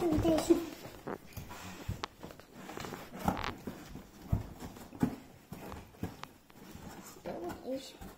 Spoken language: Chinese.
对不对？哈哈哈哈